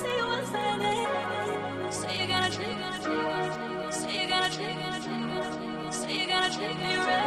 Say you gotta take it. Say you gotta take it. Say you gotta take right.